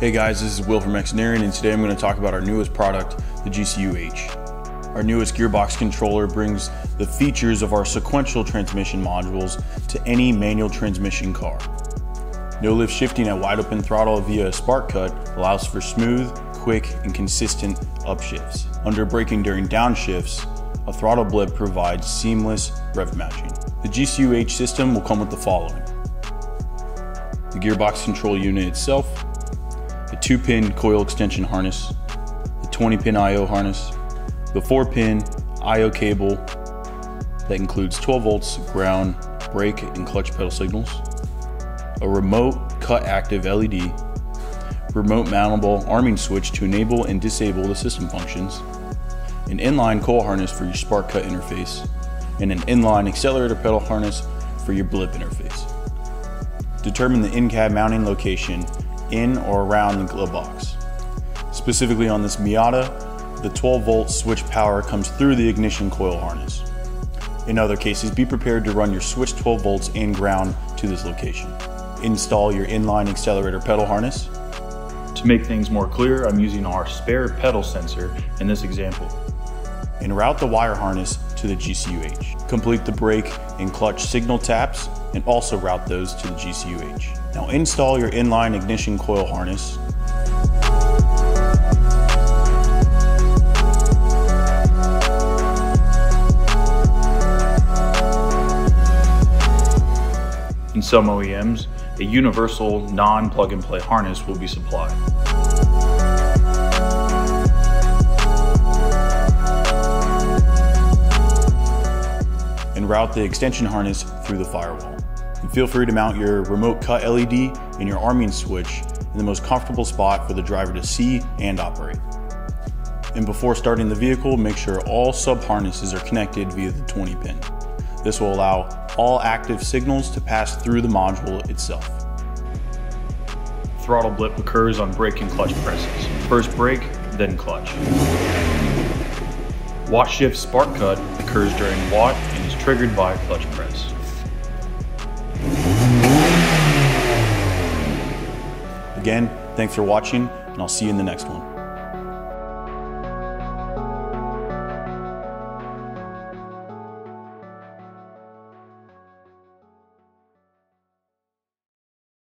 Hey guys, this is Will from Xineering and today I'm going to talk about our newest product, the GCU-H. Our newest gearbox controller brings the features of our sequential transmission modules to any manual transmission car. No lift shifting at wide open throttle via a spark cut allows for smooth, quick, and consistent upshifts. Under braking during downshifts, a throttle blip provides seamless rev matching. The GCU-H system will come with the following. The gearbox control unit itself, a 2-pin coil extension harness, the 20-pin I.O. harness, the 4-pin I.O. cable that includes 12 volts ground, brake, and clutch pedal signals, a remote cut active LED, remote mountable arming switch to enable and disable the system functions, an inline coil harness for your spark cut interface, and an inline accelerator pedal harness for your blip interface. Determine the in-cab mounting location in or around the glove box. Specifically on this Miata, the 12 volt switch power comes through the ignition coil harness. In other cases, be prepared to run your switch 12 volts and ground to this location. Install your inline accelerator pedal harness. To make things more clear, I'm using our spare pedal sensor in this example. And route the wire harness to the GCU-H. Complete the brake and clutch signal taps and also route those to the GCU-H. Now install your inline ignition coil harness In some OEMs, a universal non-plug and play harness will be supplied. Route the extension harness through the firewall. And feel free to mount your remote cut LED and your arming switch in the most comfortable spot for the driver to see and operate. And before starting the vehicle, make sure all sub harnesses are connected via the 20 pin. This will allow all active signals to pass through the module itself. Throttle blip occurs on brake and clutch presses. First brake, then clutch. WOT shift spark cut occurs during WOT and triggered by clutch press. Again, thanks for watching, and I'll see you in the next one.